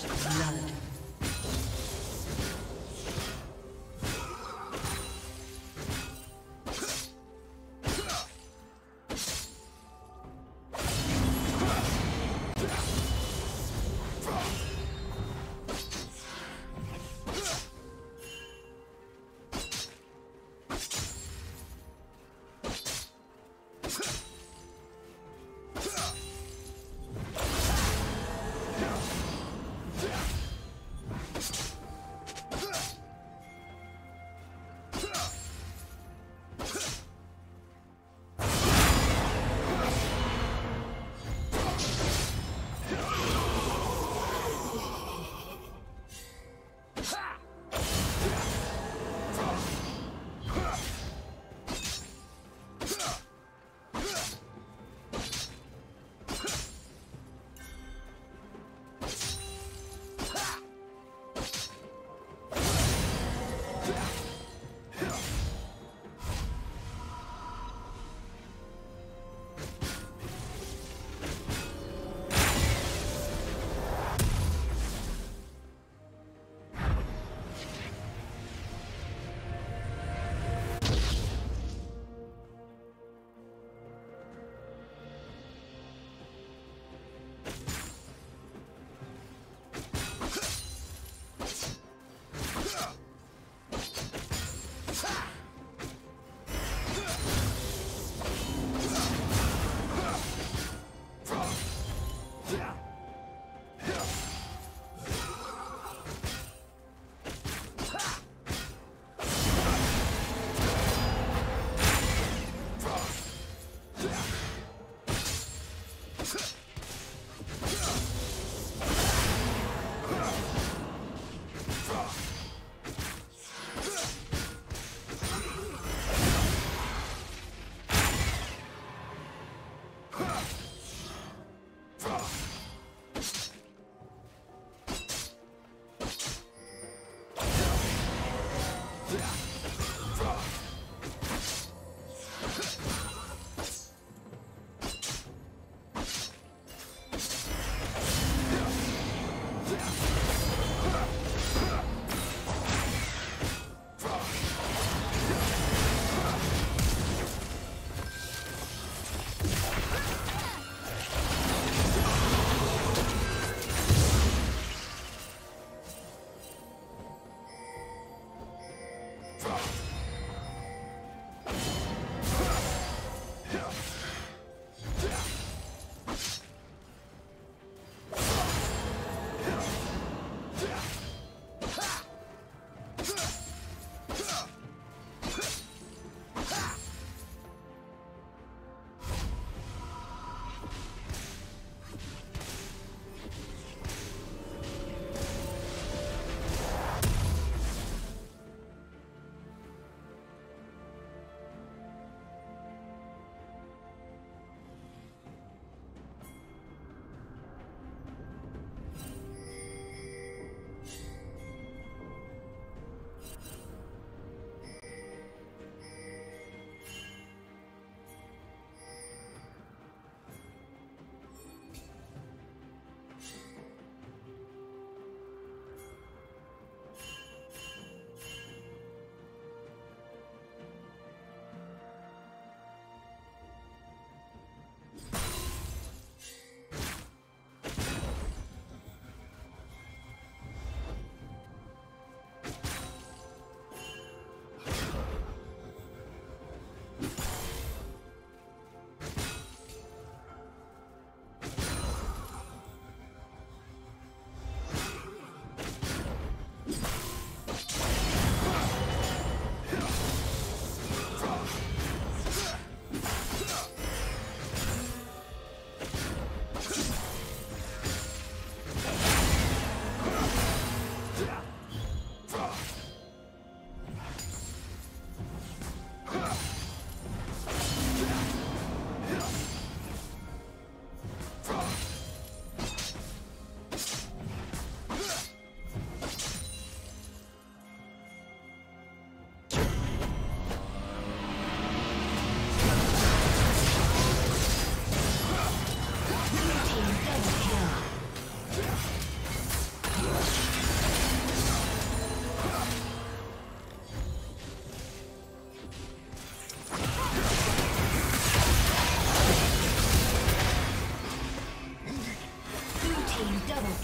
First Yeah.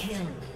kill.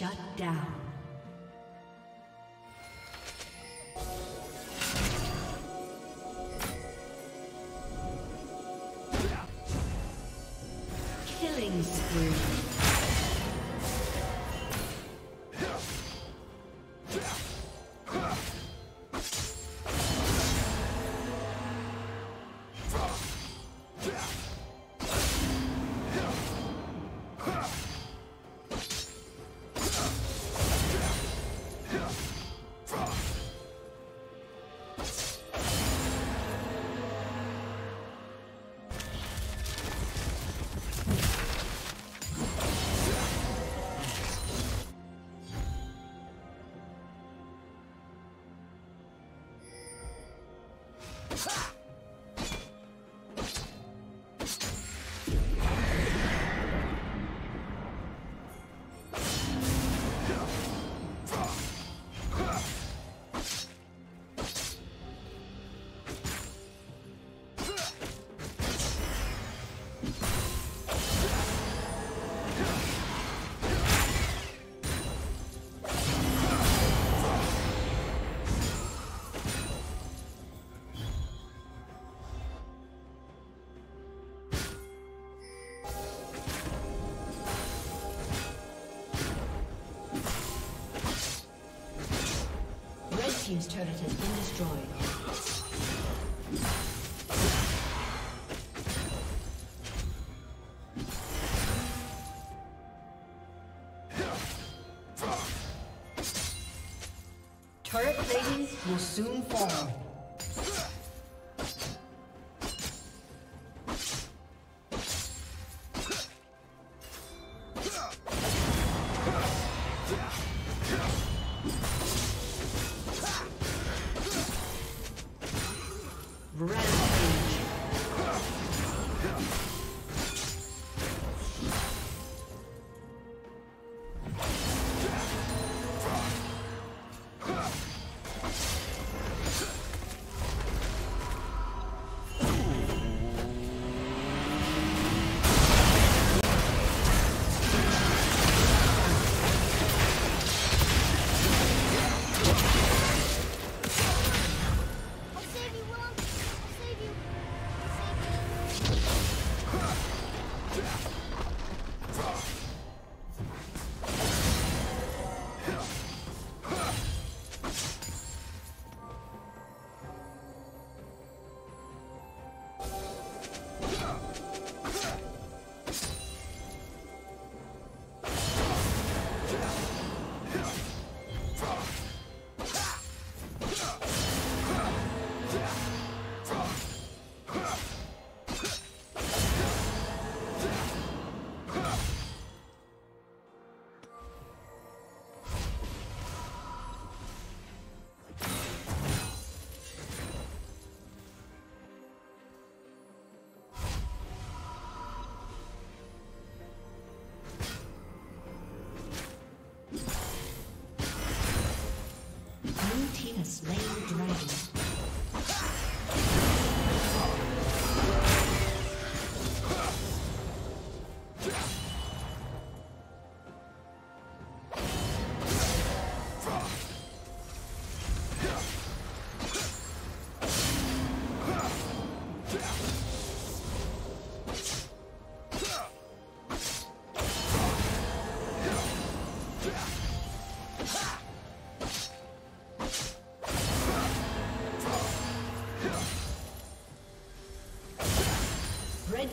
Shut down. Team's turret has been destroyed. Will soon fall.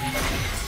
Yeah.